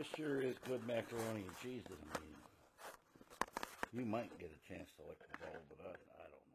This sure is good macaroni and cheese that I'm. You might get a chance to lick the bowl, but I, I don't